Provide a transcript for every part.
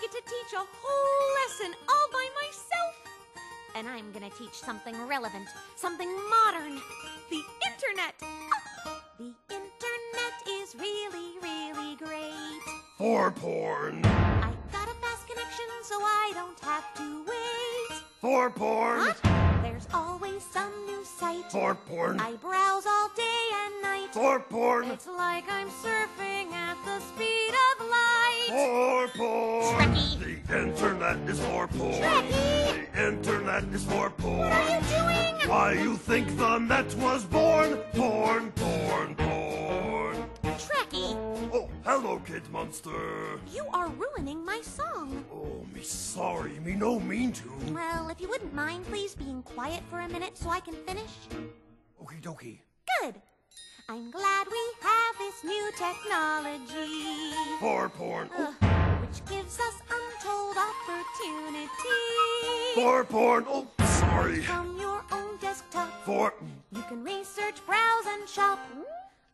get to teach a whole lesson all by myself. And I'm gonna teach something relevant, something modern the internet. The internet is really, really great. For porn. I got a fast connection so I don't have to wait. For porn. What? There's always some new site. For porn. I browse all day and night. For porn. It's like I'm surfing Trekkie. The internet is for porn. Trekkie. The internet is for porn. What are you doing? Why you think the net was born? Porn, porn, porn. Trekkie, Oh, hello, Kate Monster. you are ruining my song. Oh, me sorry, me no mean to. Well, if you wouldn't mind, please being quiet for a minute so I can finish. Okie dokie. Good. I'm glad we have this new technology. For porn. Which gives us untold opportunity. For porn. Oh, sorry. From your own desktop, For. Mm. you can research, browse, and shop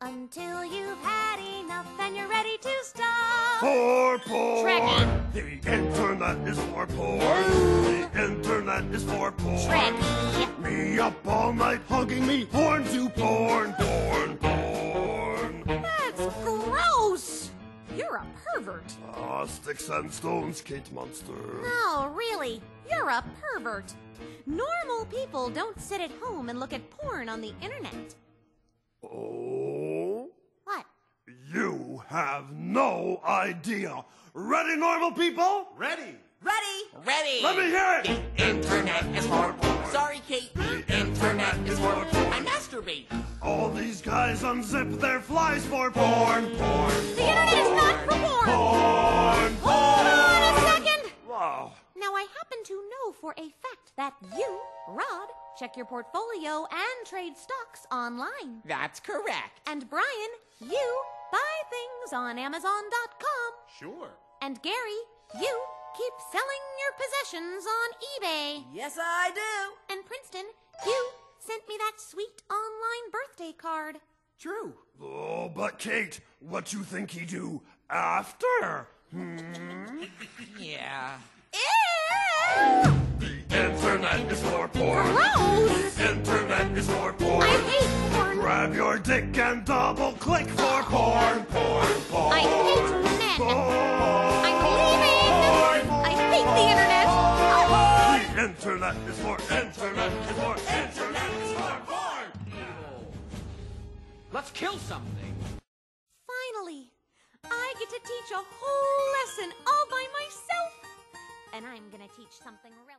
until you've had enough and you're ready to stop. For porn. Trekkie. The internet is for porn. The internet is for porn. Trekkie. Me up all night hugging me horn to porn, porn, porn. You're a pervert. Ah, sticks and stones, Kate Monster. No, really, you're a pervert. Normal people don't sit at home and look at porn on the internet. Oh, What? you have no idea. Ready, normal people? Ready? Ready? Ready! Let me hear it. The internet is for porn. Sorry, Kate. The internet is for porn. I masturbate. All these guys unzip their flies for porn, porn, The internet is not for porn. porn. Hold on a second. Wow. Now, I happen to know for a fact that you, Rod, check your portfolio and trade stocks online. That's correct. And Brian, you buy things on Amazon.com. Sure. And Gary, you keep selling your possessions on eBay. Yes, I do. And Princeton, you sent me that sweet online birthday card. True. Oh, but Kate, what you think he do after? Hmm? Yeah. Ew! The internet is for porn. Gross! The internet is for porn. I hate porn. Grab your dick and double click for porn, porn, porn. I hate men. Porn. I'm leaving. Porn. I hate the internet. Oh. The internet is for internet is for internet is for. Let's kill something. Finally, I get to teach a whole lesson all by myself. And I'm gonna teach something real.